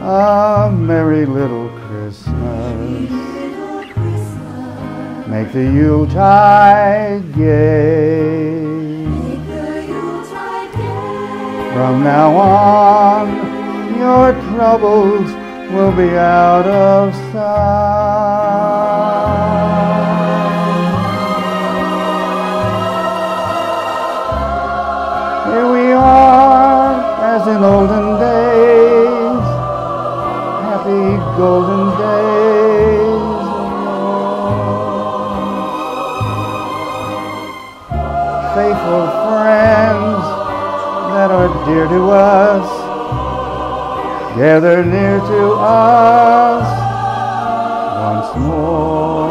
a merry little Christmas. Make the Yuletide gay. From now on, your troubles will be out of sight. Here we are, as in olden days, happy golden days. Faithful friends that are dear to us, gather near to us once more.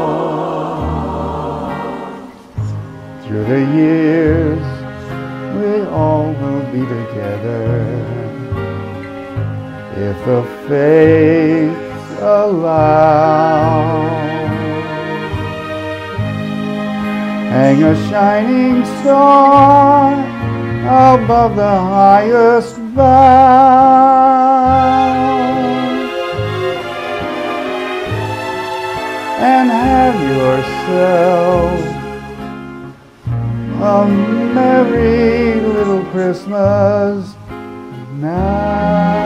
Through the years, we all will be together if the fates allow. Hang a shining star above the highest bough and have yourself a merry little Christmas now.